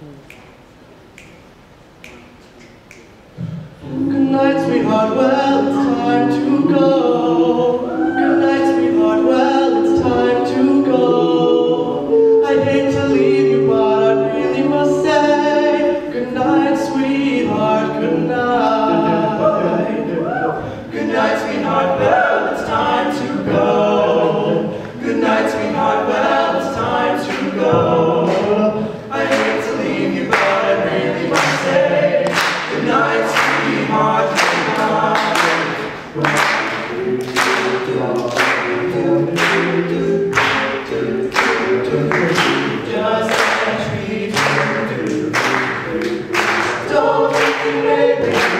Good night, sweetheart. Well Just a treat. Don't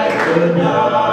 Schöner.